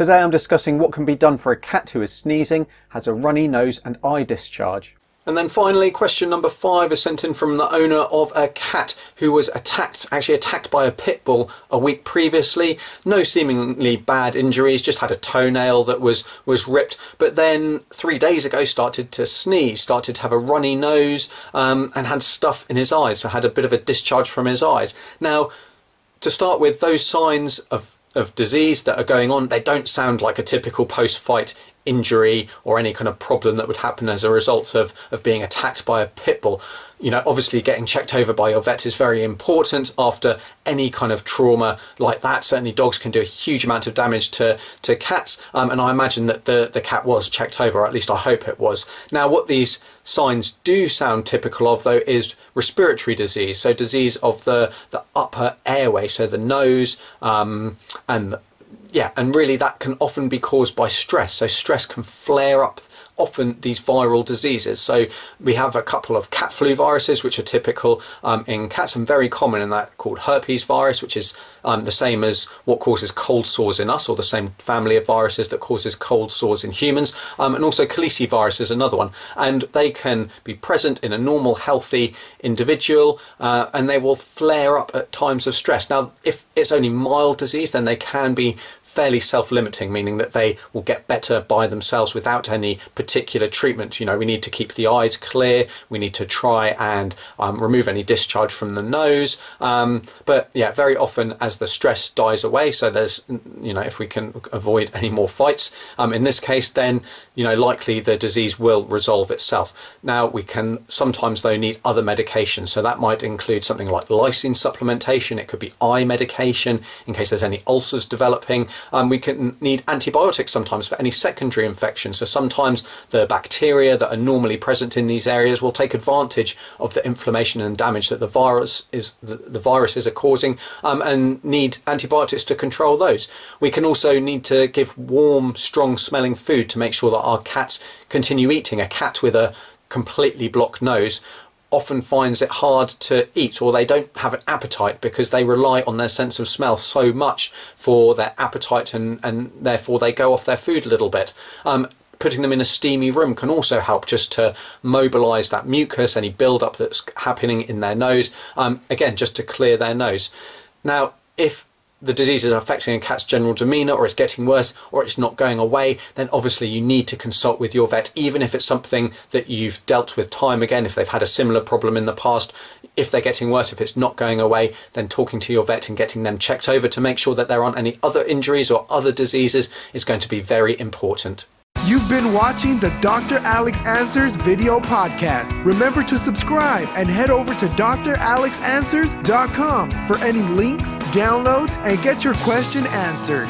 Today I'm discussing what can be done for a cat who is sneezing, has a runny nose and eye discharge. And then finally, question number five is sent in from the owner of a cat who was attacked, actually attacked by a pit bull a week previously. No seemingly bad injuries, just had a toenail that was, was ripped, but then three days ago started to sneeze, started to have a runny nose, um, and had stuff in his eyes, so had a bit of a discharge from his eyes. Now, to start with, those signs of of disease that are going on, they don't sound like a typical post-fight injury or any kind of problem that would happen as a result of, of being attacked by a pit bull. You know, obviously getting checked over by your vet is very important after any kind of trauma like that. Certainly dogs can do a huge amount of damage to, to cats. Um, and I imagine that the, the cat was checked over, or at least I hope it was. Now, what these signs do sound typical of though is respiratory disease. So disease of the, the upper airway, so the nose um, and yeah, and really that can often be caused by stress. So stress can flare up often these viral diseases. So we have a couple of cat flu viruses, which are typical um, in cats and very common in that called herpes virus, which is um, the same as what causes cold sores in us, or the same family of viruses that causes cold sores in humans. Um, and also calicivirus is another one. And they can be present in a normal, healthy individual, uh, and they will flare up at times of stress. Now, if it's only mild disease, then they can be fairly self-limiting, meaning that they will get better by themselves without any particular treatment. You know, we need to keep the eyes clear, we need to try and um, remove any discharge from the nose. Um, but yeah, very often as the stress dies away, so there's, you know, if we can avoid any more fights, um, in this case, then, you know, likely the disease will resolve itself. Now, we can sometimes, though, need other medications. So that might include something like lysine supplementation, it could be eye medication in case there's any ulcers developing. Um, we can need antibiotics sometimes for any secondary infection. So sometimes the bacteria that are normally present in these areas will take advantage of the inflammation and damage that the virus is the, the viruses are causing um, and need antibiotics to control those. We can also need to give warm, strong smelling food to make sure that our cats continue eating. A cat with a completely blocked nose often finds it hard to eat or they don't have an appetite because they rely on their sense of smell so much for their appetite and, and therefore they go off their food a little bit. Um, putting them in a steamy room can also help just to mobilize that mucus, any buildup that's happening in their nose, um, again, just to clear their nose. Now, if the disease is affecting a cat's general demeanour or it's getting worse or it's not going away, then obviously you need to consult with your vet, even if it's something that you've dealt with time again, if they've had a similar problem in the past, if they're getting worse, if it's not going away, then talking to your vet and getting them checked over to make sure that there aren't any other injuries or other diseases is going to be very important. You've been watching the Dr. Alex Answers video podcast. Remember to subscribe and head over to dralexanswers.com for any links, downloads, and get your question answered.